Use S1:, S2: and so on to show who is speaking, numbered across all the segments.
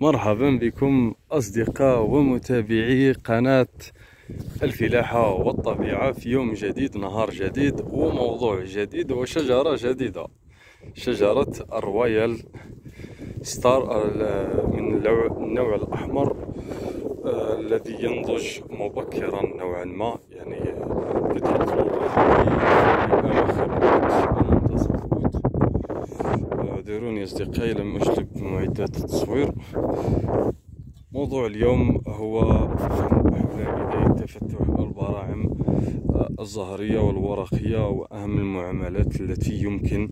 S1: مرحبا بكم أصدقاء ومتابعي قناة الفلاحة والطبيعة في يوم جديد نهار جديد وموضوع جديد وشجرة جديدة. شجرة الرويال ستار من النوع الأحمر آه، الذي ينضج مبكرا نوعا ما يعني فترة في أواخر اعذروني أصدقائي لم أجلب معدات التصوير موضوع اليوم هو بداية تفتح البراعم الزهرية والورقية وأهم المعاملات التي يمكن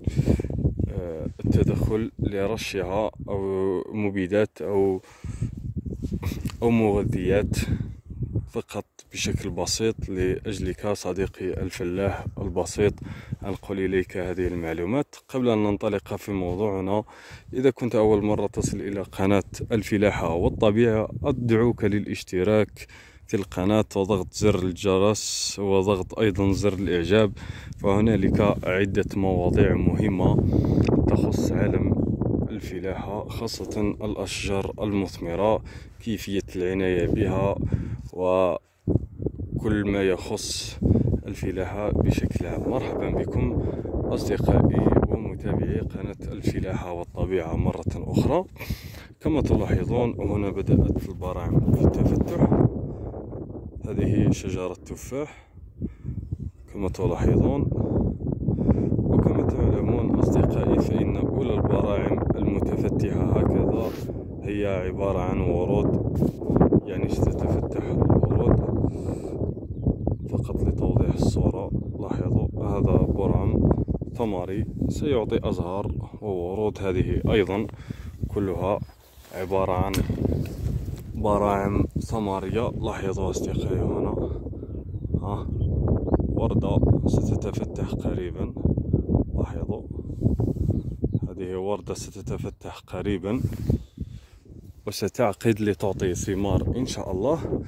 S1: آه، التدخل لرشها أو مبيدات أو أو مغذيات فقط. بشكل بسيط لأجلك صديقي الفلاح البسيط أنقل إليك هذه المعلومات. قبل أن ننطلق في موضوعنا إذا كنت أول مرة تصل إلى قناة الفلاحة والطبيعة أدعوك للاشتراك في القناة وضغط زر الجرس وضغط أيضا زر الإعجاب. فهنالك عدة مواضيع مهمة تخص عالم الفلاحة خاصة الأشجار المثمرة كيفية العناية بها وكل ما يخص الفلاحة بشكل عام. مرحبا بكم أصدقائي ومتابعي قناة الفلاحة والطبيعة مرة أخرى. كما تلاحظون هنا بدأت البراعم في التفتح. هذه شجرة تفاح. كما تلاحظون وكما تعلمون أصدقائي فإن أولى البراعم المتفتحة هكذا هي عبارة عن ورود يعني ستتفتح الورود فقط لتوضيح الصورة لاحظوا هذا برعم ثمري سيعطي أزهار وورود هذه أيضا كلها عبارة عن براعم ثمرية لاحظوا أصدقائي هنا. ها وردة ستتفتح قريبا. لاحظوا هذه وردة ستتفتح قريبا وستعقد لتعطي ثمار إن شاء الله.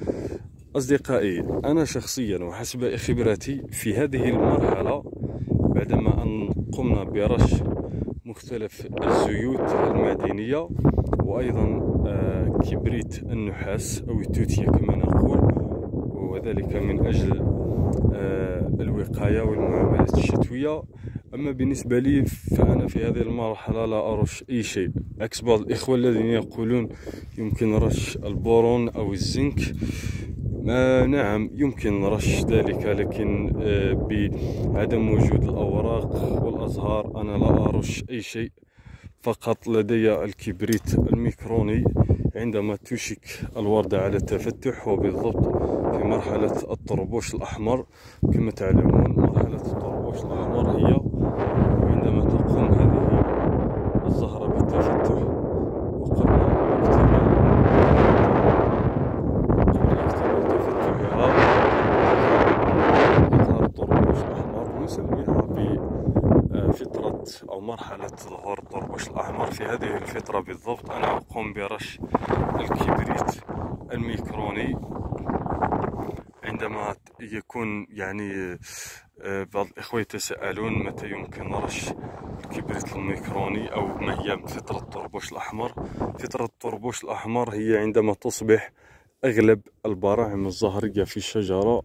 S1: أصدقائي أنا شخصيا وحسب خبرتي في هذه المرحلة بعدما أن قمنا برش مختلف الزيوت المعدنية وأيضا آه، كبريت النحاس أو التوتية كما نقول وذلك من أجل آه، الوقاية والمعاملات الشتوية. أما بالنسبة لي فأنا في هذه المرحلة لا أرش أي شيء. عكس بعض الإخوة الذين يقولون يمكن رش البورون أو الزنك. نعم يمكن رش ذلك لكن آه بعدم وجود الأوراق والأزهار أنا لا أرش أي شيء فقط لدي الكبريت الميكروني عندما تشك الوردة على التفتح وبالضبط في مرحلة الطربوش الأحمر. كما تعلمون مرحلة الطربوش الأحمر هي عندما تقوم هذه الزهرة بالتفتح. أو مرحلة ظهور الطربوش الأحمر في هذه الفترة بالضبط. أنا أقوم برش الكبريت الميكروني عندما يكون يعني آه، بعض الإخوة يتساءلون متى يمكن رش الكبريت الميكروني أو ما هي فترة الطربوش الأحمر. فترة الطربوش الأحمر هي عندما تصبح أغلب البراعم الزهرية في الشجرة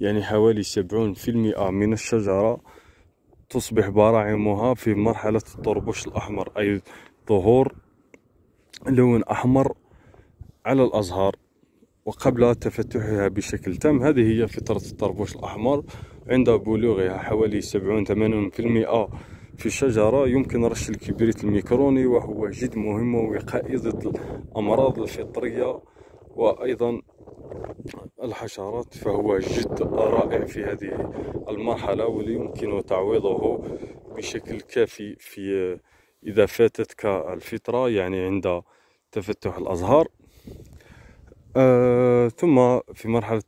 S1: يعني حوالي سبعون في المئة من الشجرة. تصبح براعمها في مرحلة الطربوش الأحمر أي ظهور لون أحمر على الأزهار وقبل تفتحها بشكل تام. هذه هي فترة الطربوش الأحمر عند بلوغها حوالي سبعون ثمانون في المئة في الشجرة. يمكن رش الكبريت الميكروني وهو جد مهم وقائي ضد الأمراض الفطرية. وأيضا الحشرات فهو جد رائع في هذه المرحلة ويمكن تعويضه بشكل كافي في إذا فاتتك الفطرة يعني عند تفتح الأزهار. آه ثم في مرحلة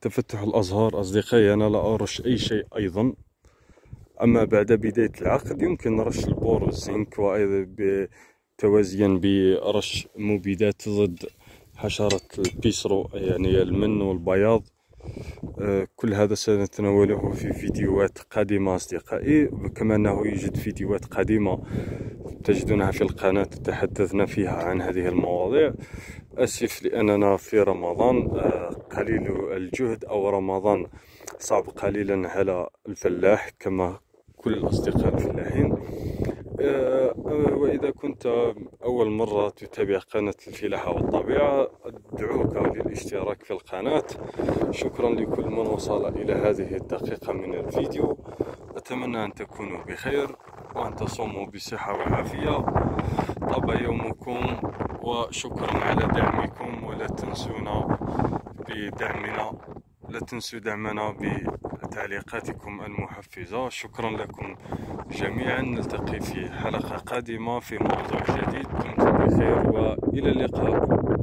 S1: تفتح الأزهار أصدقائي أنا لا أرش أي شيء أيضا. أما بعد بداية العقد يمكن رش البور والزنك وأيضا توازيا برش مبيدات ضد حشرة البيسرو يعني المن والبياض آه، كل هذا سنتناوله في فيديوهات قادمة أصدقائي. كما أنه يوجد فيديوهات قديمة تجدونها في القناة تحدثنا فيها عن هذه المواضيع. أسف لأننا في رمضان آه، قليل الجهد أو رمضان صعب قليلا على الفلاح كما كل الأصدقاء الفلاحين. وإذا كنت أول مرة تتابع قناة الفلاحة والطبيعة أدعوك للاشتراك في القناة. شكرا لكل من وصل إلى هذه الدقيقة من الفيديو. أتمنى أن تكونوا بخير وأن تصوموا بصحة وعافية. طاب يومكم وشكرا على دعمكم. ولا تنسونا بدعمنا. لا تنسوا دعمنا بتعليقاتكم المحفزة. شكرا لكم جميعا. نلتقي في حلقة قادمة في موضوع جديد. دمتم بخير وإلى اللقاء.